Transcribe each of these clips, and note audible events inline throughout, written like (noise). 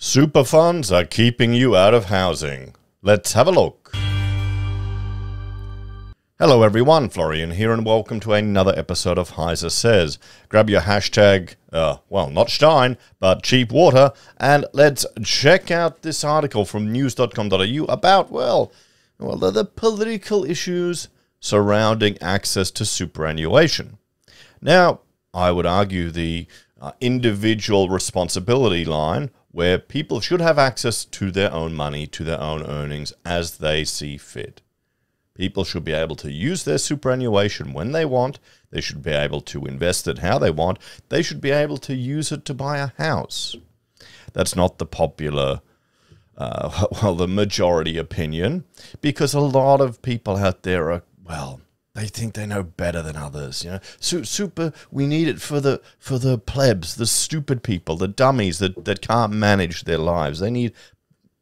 Super funds are keeping you out of housing. Let's have a look. Hello everyone, Florian here and welcome to another episode of Heise Says. Grab your hashtag, uh, well, not Stein, but cheap water, and let's check out this article from news.com.au about, well, well, the, political issues surrounding access to superannuation. Now, I would argue the uh, individual responsibility line where people should have access to their own money, to their own earnings as they see fit. People should be able to use their superannuation when they want. They should be able to invest it how they want. They should be able to use it to buy a house. That's not the popular, uh, (laughs) well, the majority opinion, because a lot of people out there are, well, they think they know better than others. You know, super. We need it for the for the plebs, the stupid people, the dummies that that can't manage their lives. They need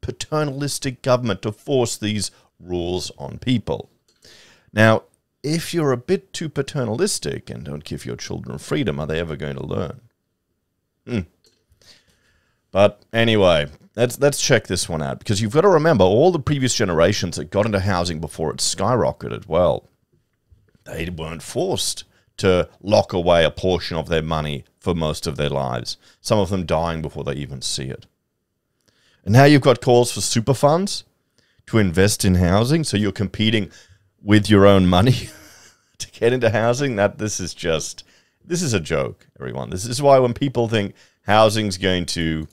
paternalistic government to force these rules on people. Now, if you're a bit too paternalistic and don't give your children freedom, are they ever going to learn? Hmm. But anyway, let's let's check this one out because you've got to remember all the previous generations that got into housing before it skyrocketed. Well, they weren't forced to lock away a portion of their money for most of their lives, some of them dying before they even see it. And now you've got calls for super funds to invest in housing, so you're competing with your own money (laughs) to get into housing. That this is just this is a joke, everyone. This is why when people think housing's going to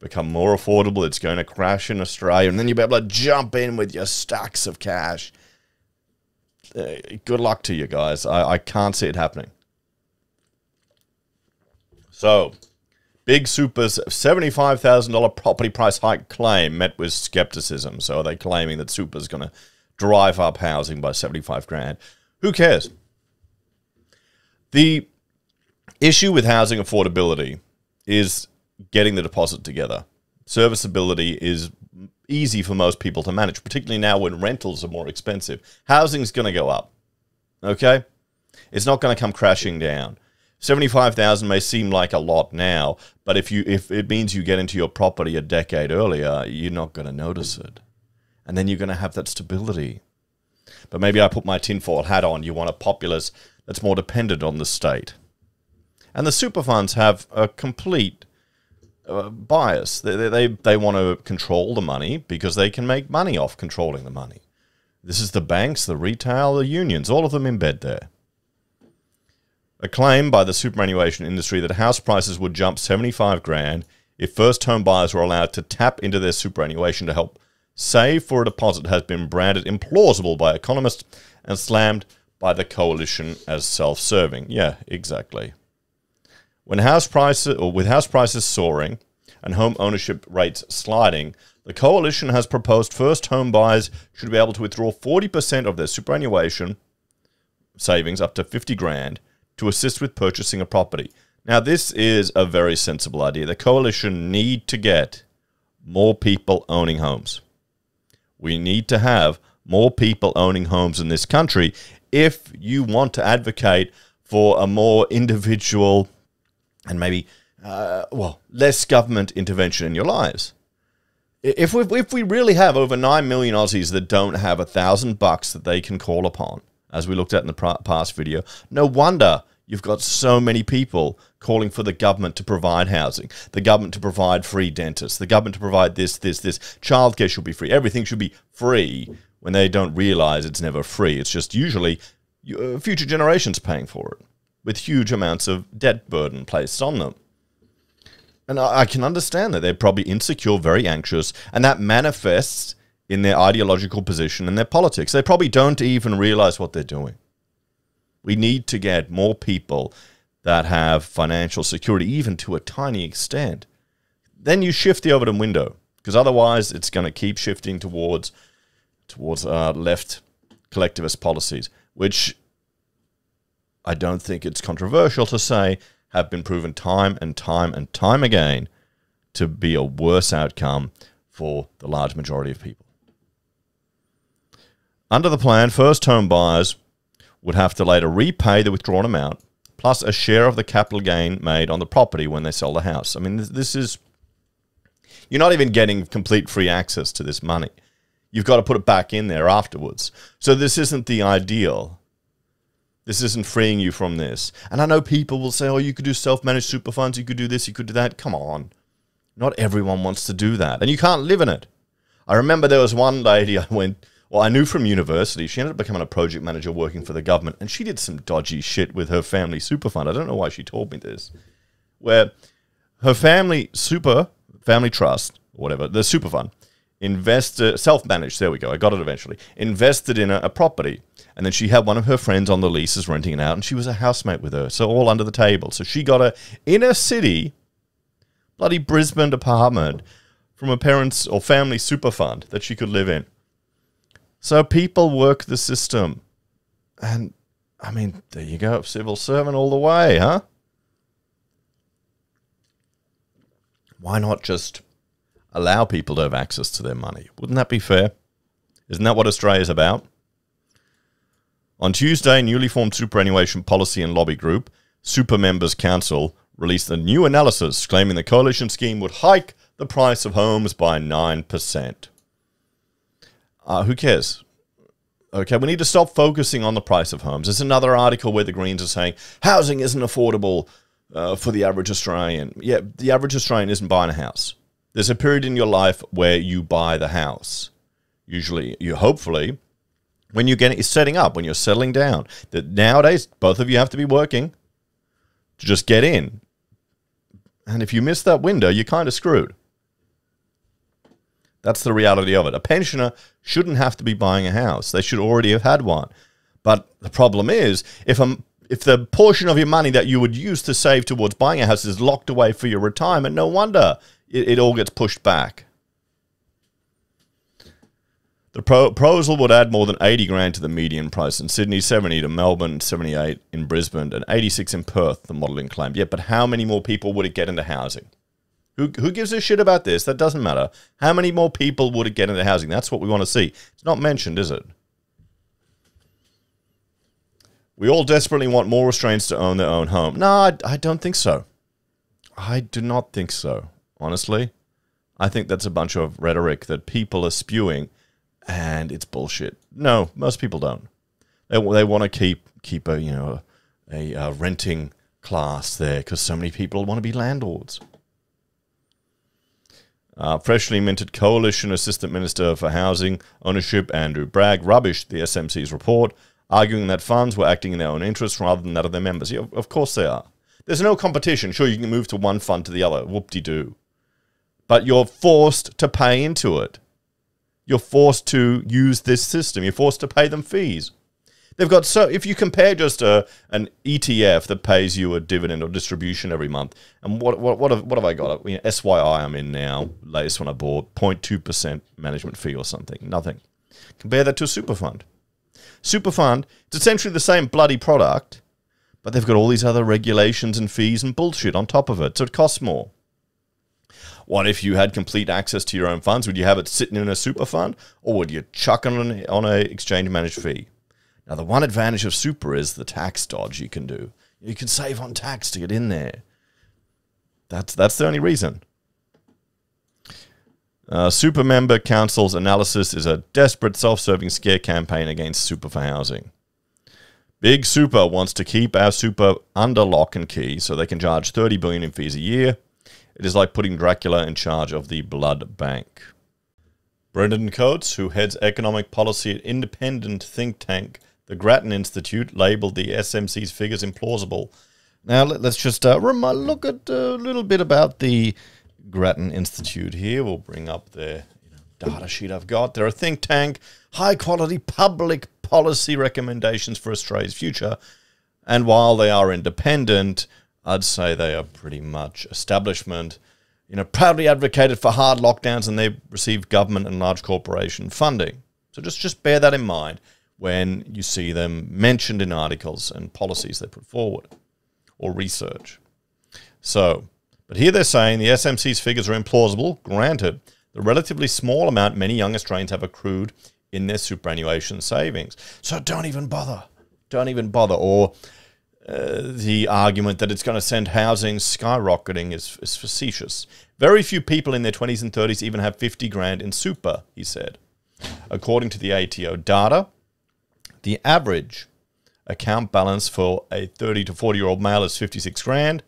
become more affordable, it's going to crash in Australia, and then you'll be able to jump in with your stacks of cash uh, good luck to you guys. I, I can't see it happening. So, Big Super's $75,000 property price hike claim met with skepticism. So, are they claiming that Super's going to drive up housing by 75 grand? Who cares? The issue with housing affordability is getting the deposit together. Serviceability is easy for most people to manage, particularly now when rentals are more expensive. Housing's going to go up. Okay? It's not going to come crashing down. 75,000 may seem like a lot now, but if you if it means you get into your property a decade earlier, you're not going to notice it. And then you're going to have that stability. But maybe I put my tinfoil hat on. You want a populace that's more dependent on the state. And the super funds have a complete uh, bias. They, they, they want to control the money because they can make money off controlling the money. This is the banks, the retail, the unions, all of them in bed there. A claim by the superannuation industry that house prices would jump 75 grand if first home buyers were allowed to tap into their superannuation to help save for a deposit has been branded implausible by economists and slammed by the coalition as self-serving. Yeah, exactly. When house prices, or with house prices soaring and home ownership rates sliding, the coalition has proposed first home buyers should be able to withdraw 40% of their superannuation savings up to 50 grand to assist with purchasing a property. Now, this is a very sensible idea. The coalition need to get more people owning homes. We need to have more people owning homes in this country if you want to advocate for a more individual and maybe, uh, well, less government intervention in your lives. If we, if we really have over 9 million Aussies that don't have a thousand bucks that they can call upon, as we looked at in the past video, no wonder you've got so many people calling for the government to provide housing, the government to provide free dentists, the government to provide this, this, this. Childcare should be free. Everything should be free when they don't realize it's never free. It's just usually uh, future generations paying for it with huge amounts of debt burden placed on them. And I can understand that they're probably insecure, very anxious, and that manifests in their ideological position and their politics. They probably don't even realize what they're doing. We need to get more people that have financial security, even to a tiny extent. Then you shift the Overton window, because otherwise it's going to keep shifting towards towards uh, left collectivist policies, which I don't think it's controversial to say, have been proven time and time and time again to be a worse outcome for the large majority of people. Under the plan, first home buyers would have to later repay the withdrawn amount plus a share of the capital gain made on the property when they sell the house. I mean, this, this is You're not even getting complete free access to this money. You've got to put it back in there afterwards. So this isn't the ideal. This isn't freeing you from this. And I know people will say, oh, you could do self managed super funds, you could do this, you could do that. Come on. Not everyone wants to do that. And you can't live in it. I remember there was one lady (laughs) I went, well, I knew from university. She ended up becoming a project manager working for the government, and she did some dodgy shit with her family super fund. I don't know why she told me this. Where her family super, family trust, whatever, the super fund, invested, self managed, there we go, I got it eventually, invested in a, a property and then she had one of her friends on the leases renting it out, and she was a housemate with her. So all under the table. So she got a inner city, bloody Brisbane apartment from a parents or family super fund that she could live in. So people work the system. And I mean, there you go, civil servant all the way, huh? Why not just allow people to have access to their money? Wouldn't that be fair? Isn't that what Australia's about? On Tuesday, newly formed superannuation policy and lobby group, Super Members Council, released a new analysis claiming the coalition scheme would hike the price of homes by 9%. Uh, who cares? Okay, we need to stop focusing on the price of homes. There's another article where the Greens are saying housing isn't affordable uh, for the average Australian. Yeah, the average Australian isn't buying a house. There's a period in your life where you buy the house. Usually, you hopefully when you're getting setting up, when you're settling down. That nowadays both of you have to be working to just get in. And if you miss that window, you're kind of screwed. That's the reality of it. A pensioner shouldn't have to be buying a house. They should already have had one. But the problem is, if a, if the portion of your money that you would use to save towards buying a house is locked away for your retirement, no wonder it, it all gets pushed back. The proposal would add more than 80 grand to the median price in Sydney, 70 to Melbourne, 78 in Brisbane, and 86 in Perth, the modelling claimed. Yeah, but how many more people would it get into housing? Who, who gives a shit about this? That doesn't matter. How many more people would it get into housing? That's what we want to see. It's not mentioned, is it? We all desperately want more Australians to own their own home. No, I, I don't think so. I do not think so, honestly. I think that's a bunch of rhetoric that people are spewing – and it's bullshit. No, most people don't. They, they want to keep keep a you know a, a renting class there because so many people want to be landlords. Uh, freshly minted coalition assistant minister for housing ownership Andrew Bragg rubbished the SMC's report, arguing that funds were acting in their own interests rather than that of their members. Yeah, of course they are. There's no competition. Sure, you can move to one fund to the other. Whoop de doo. But you're forced to pay into it you're forced to use this system. You're forced to pay them fees. They've got so if you compare just a an ETF that pays you a dividend or distribution every month, and what what what have, what have I got? You know, SYI I'm in now, latest one I bought, 0.2 percent management fee or something. Nothing. Compare that to a super fund. Super fund, it's essentially the same bloody product, but they've got all these other regulations and fees and bullshit on top of it, so it costs more. What if you had complete access to your own funds? Would you have it sitting in a super fund or would you chuck it on, on a exchange managed fee? Now, the one advantage of super is the tax dodge you can do. You can save on tax to get in there. That's, that's the only reason. Uh, super Member Council's analysis is a desperate self serving scare campaign against super for housing. Big Super wants to keep our super under lock and key so they can charge 30 billion in fees a year it is like putting Dracula in charge of the blood bank. Brendan Coates, who heads economic policy at independent think tank the Grattan Institute, labelled the SMC's figures implausible. Now let's just uh, look at a little bit about the Grattan Institute here. We'll bring up their data sheet I've got. They're a think tank, high quality public policy recommendations for Australia's future. And while they are independent, I'd say they are pretty much establishment. You know, proudly advocated for hard lockdowns and they received government and large corporation funding. So just, just bear that in mind when you see them mentioned in articles and policies they put forward or research. So, but here they're saying the SMC's figures are implausible. Granted, the relatively small amount many young Australians have accrued in their superannuation savings. So don't even bother. Don't even bother. Or uh, the argument that it's going to send housing skyrocketing is, is facetious. Very few people in their 20s and 30s even have 50 grand in super, he said. According to the ATO data, the average account balance for a 30 to 40 year old male is 56 grand.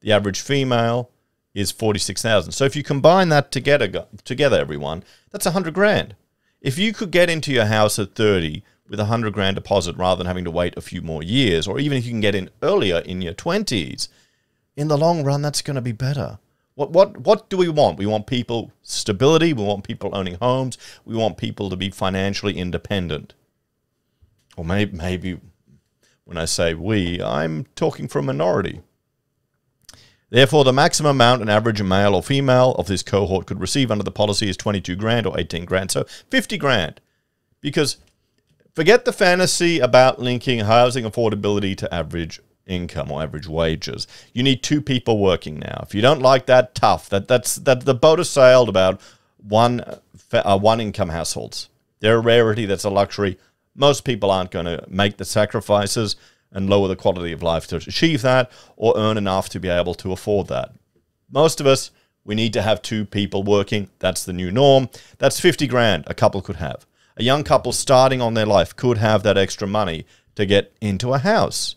The average female is 46,000. So if you combine that together, together everyone, that's 100 grand. If you could get into your house at 30 with a 100 grand deposit rather than having to wait a few more years, or even if you can get in earlier in your 20s, in the long run, that's going to be better. What, what, what do we want? We want people stability. We want people owning homes. We want people to be financially independent. Or maybe, maybe when I say we, I'm talking for a minority. Therefore, the maximum amount an average male or female of this cohort could receive under the policy is 22 grand or 18 grand. So 50 grand. Because forget the fantasy about linking housing affordability to average income or average wages. You need two people working now. If you don't like that, tough. That that's that the boat has sailed about one uh, one income households. They're a rarity. That's a luxury. Most people aren't going to make the sacrifices and lower the quality of life to achieve that or earn enough to be able to afford that. Most of us, we need to have two people working. That's the new norm. That's 50 grand a couple could have. A young couple starting on their life could have that extra money to get into a house.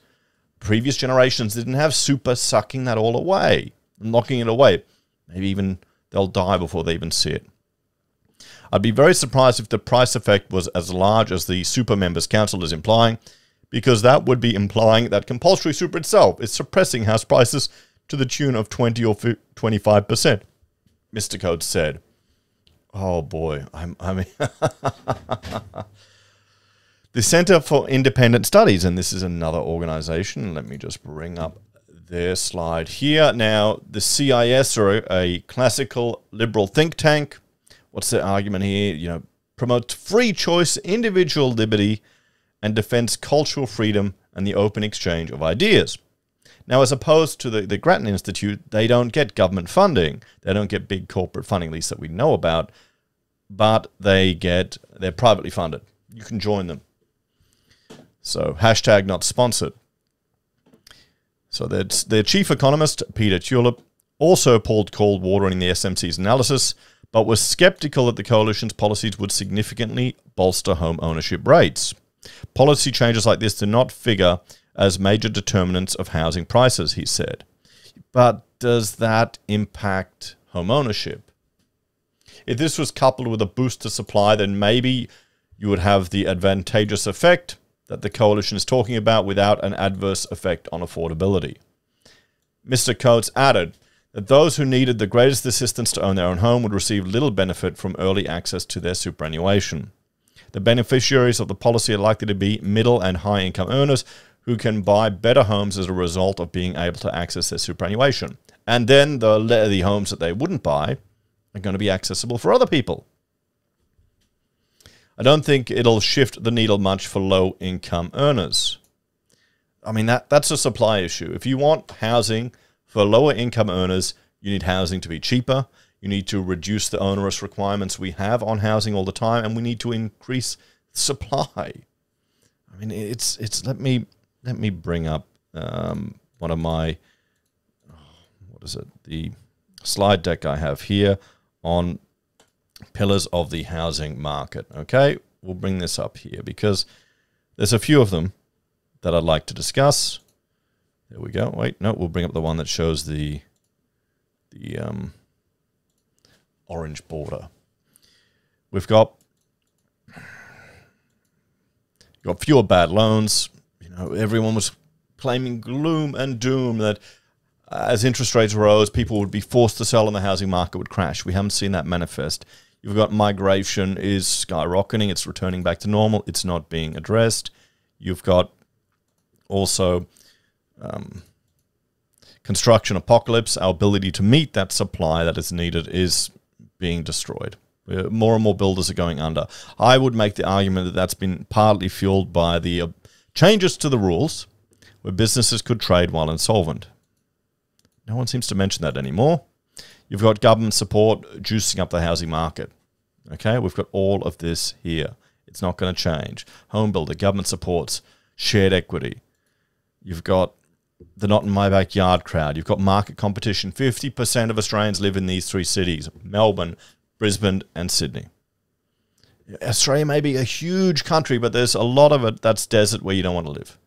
Previous generations didn't have super sucking that all away and locking it away. Maybe even they'll die before they even see it. I'd be very surprised if the price effect was as large as the Super Members Council is implying because that would be implying that compulsory super itself is suppressing house prices to the tune of 20 or 25%. Mr. Coates said, Oh boy, I'm, I mean, (laughs) the Center for Independent Studies, and this is another organization. Let me just bring up their slide here. Now, the CIS are a classical liberal think tank. What's their argument here? You know, promote free choice, individual liberty, and defends cultural freedom and the open exchange of ideas. Now, as opposed to the, the Grattan Institute, they don't get government funding. They don't get big corporate funding, at least that we know about, but they get, they're privately funded. You can join them. So, hashtag not sponsored. So, their, their chief economist, Peter Tulip, also pulled cold water in the SMC's analysis, but was skeptical that the coalition's policies would significantly bolster home ownership rates. Policy changes like this do not figure as major determinants of housing prices, he said. But does that impact home ownership? If this was coupled with a boost to supply, then maybe you would have the advantageous effect that the coalition is talking about without an adverse effect on affordability. Mr. Coates added that those who needed the greatest assistance to own their own home would receive little benefit from early access to their superannuation. The beneficiaries of the policy are likely to be middle and high income earners who can buy better homes as a result of being able to access their superannuation. And then the, the homes that they wouldn't buy are going to be accessible for other people. I don't think it'll shift the needle much for low income earners. I mean, that, that's a supply issue. If you want housing for lower income earners, you need housing to be cheaper. You need to reduce the onerous requirements we have on housing all the time, and we need to increase supply. I mean, it's it's. Let me let me bring up um, one of my what is it? The slide deck I have here on pillars of the housing market. Okay, we'll bring this up here because there's a few of them that I'd like to discuss. There we go. Wait, no, we'll bring up the one that shows the the um, orange border. We've got got fewer bad loans. You know, everyone was claiming gloom and doom that as interest rates rose, people would be forced to sell and the housing market would crash. We haven't seen that manifest. You've got migration is skyrocketing. It's returning back to normal. It's not being addressed. You've got also um, construction apocalypse. Our ability to meet that supply that is needed is being destroyed. More and more builders are going under. I would make the argument that that's been partly fueled by the changes to the rules where businesses could trade while insolvent. No one seems to mention that anymore. You've got government support juicing up the housing market. Okay, we've got all of this here. It's not going to change. Home builder, government supports, shared equity. You've got the not in my backyard crowd. You've got market competition. 50% of Australians live in these three cities Melbourne, Brisbane, and Sydney. Australia may be a huge country, but there's a lot of it that's desert where you don't want to live.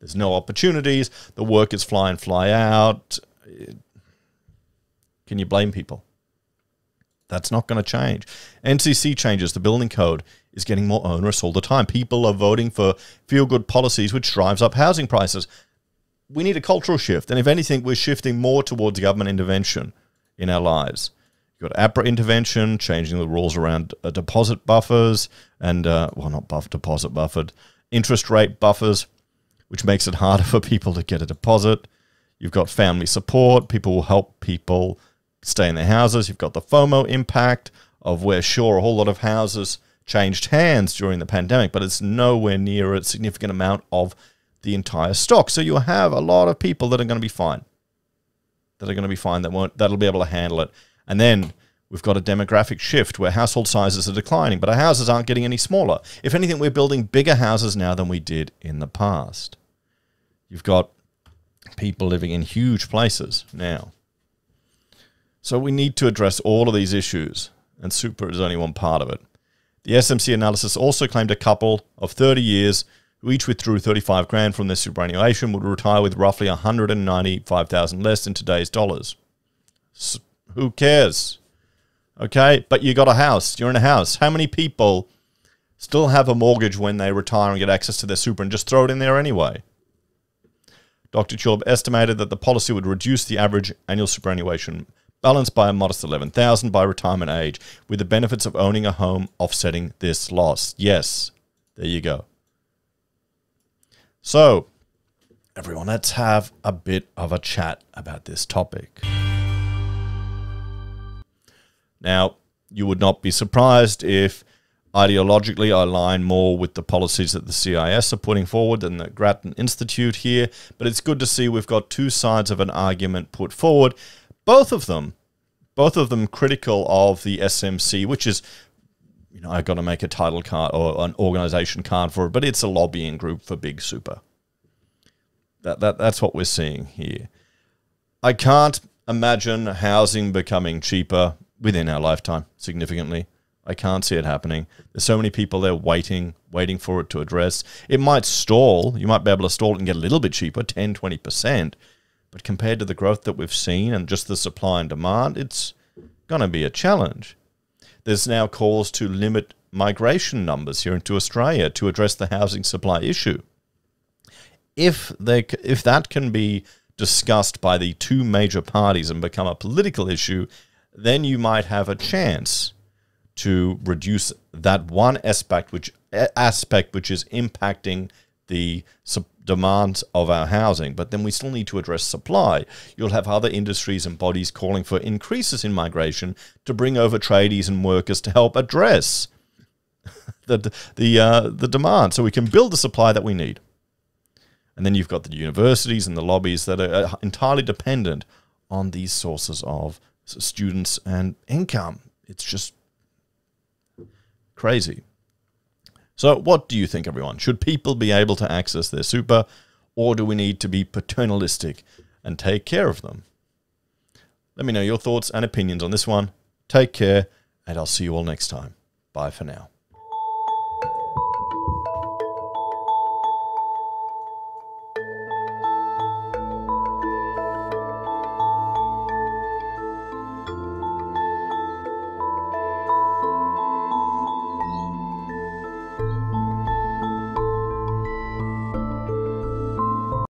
There's no opportunities. The workers fly and fly out. Can you blame people? That's not going to change. NCC changes. The building code is getting more onerous all the time. People are voting for feel good policies, which drives up housing prices. We need a cultural shift. And if anything, we're shifting more towards government intervention in our lives. You've got APRA intervention, changing the rules around uh, deposit buffers and, uh, well, not buff, deposit buffered, interest rate buffers, which makes it harder (laughs) for people to get a deposit. You've got family support. People will help people stay in their houses. You've got the FOMO impact of where, sure, a whole lot of houses changed hands during the pandemic, but it's nowhere near a significant amount of the entire stock. So you'll have a lot of people that are going to be fine. That are going to be fine. That won't. That'll be able to handle it. And then we've got a demographic shift where household sizes are declining, but our houses aren't getting any smaller. If anything, we're building bigger houses now than we did in the past. You've got people living in huge places now. So we need to address all of these issues, and super is only one part of it. The SMC analysis also claimed a couple of 30 years who each withdrew 35 grand from their superannuation would retire with roughly 195,000 less in today's dollars. Who cares? Okay, but you got a house. You're in a house. How many people still have a mortgage when they retire and get access to their super and just throw it in there anyway? Dr. Tulip estimated that the policy would reduce the average annual superannuation balance by a modest 11,000 by retirement age, with the benefits of owning a home offsetting this loss. Yes, there you go. So, everyone, let's have a bit of a chat about this topic. Now, you would not be surprised if ideologically I align more with the policies that the CIS are putting forward than the Grattan Institute here, but it's good to see we've got two sides of an argument put forward, both of them, both of them critical of the SMC, which is you know, I've got to make a title card or an organization card for it, but it's a lobbying group for Big Super. That, that that's what we're seeing here. I can't imagine housing becoming cheaper within our lifetime significantly. I can't see it happening. There's so many people there waiting, waiting for it to address. It might stall. You might be able to stall it and get a little bit cheaper, 10, 20%. But compared to the growth that we've seen and just the supply and demand, it's going to be a challenge. There's now calls to limit migration numbers here into Australia to address the housing supply issue. If they, if that can be discussed by the two major parties and become a political issue, then you might have a chance to reduce that one aspect which aspect which is impacting the demands of our housing. But then we still need to address supply. You'll have other industries and bodies calling for increases in migration to bring over tradies and workers to help address (laughs) the the uh, the demand. So we can build the supply that we need. And then you've got the universities and the lobbies that are uh, entirely dependent on these sources of students and income. It's just crazy. So, what do you think, everyone? Should people be able to access their super, or do we need to be paternalistic and take care of them? Let me know your thoughts and opinions on this one. Take care, and I'll see you all next time. Bye for now.